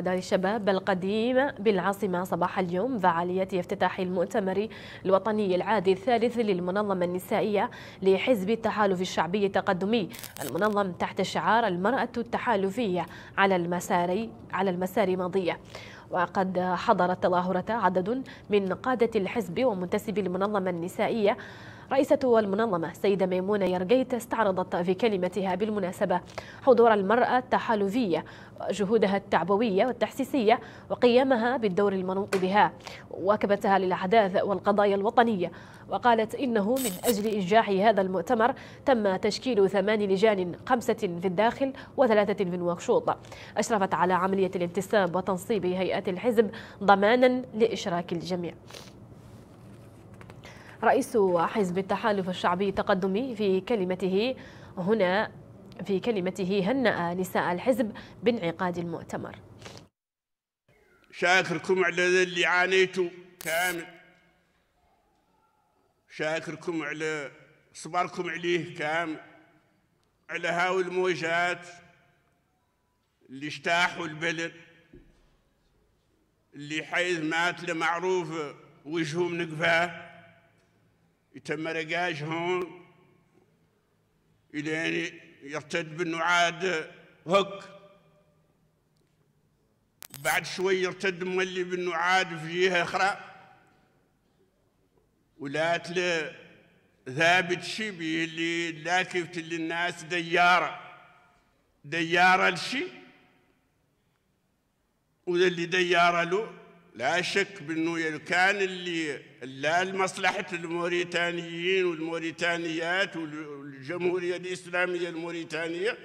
دار الشباب القديم بالعاصمة صباح اليوم فعالية افتتاح المؤتمر الوطني العادي الثالث للمنظمة النسائية لحزب التحالف الشعبي التقدمي. المنظم تحت شعار المرأة التحالفية على المسار على المسار ماضية. وقد حضر التظاهرة عدد من قادة الحزب ومنتسبي المنظمة النسائية رئيسة المنظمة السيدة ميمونة يرقيت استعرضت في كلمتها بالمناسبة حضور المرأة التحالفية جهودها التعبوية والتحسيسية وقيامها بالدور المنوط بها. واكبتها للأحداث والقضايا الوطنية وقالت إنه من أجل إنجاح هذا المؤتمر تم تشكيل ثمان لجان خمسة في الداخل وثلاثة في نواكشوط أشرفت على عملية الانتساب وتنصيب هيئات الحزب ضمانا لإشراك الجميع. رئيس حزب التحالف الشعبي التقدمي في كلمته هنا في كلمته هنأ نساء الحزب بانعقاد المؤتمر شاكركم على اللي عانيتوا كامل. شاكركم على صبركم عليه كامل. على هاو الموجات اللي اجتاحوا البلد اللي حيث مات لمعروف وجههم نقفاه. يتم هون إلين يرتد بالنعاد هك. بعد شوي يرتد مولي بالنعاد في جهة أخرى. ولات له ثابت شبي اللي لاكفت للناس ديارة. ديارة لشي؟ وذا اللي ديارة له؟ لا شك بأنه كان اللي لا لمصلحه الموريتانيين والموريتانيات والجمهورية الإسلامية الموريتانية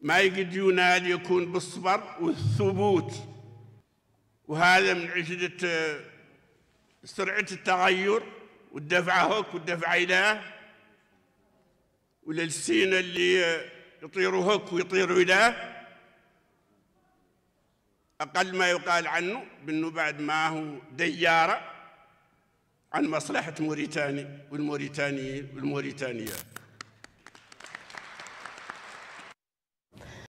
ما يقد ينال يكون بالصبر والثبوت. وهذا من عجلة سرعة التغير والدفع هوك والدفع إليه وللسين اللي يطيروا هوك ويطيروا إليه أقل ما يقال عنه بأنه بعد ما هو ديارة عن مصلحة موريتاني والموريتانيين والموريتانيات.